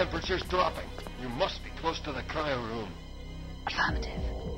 temperature's dropping. You must be close to the cryo room. Affirmative.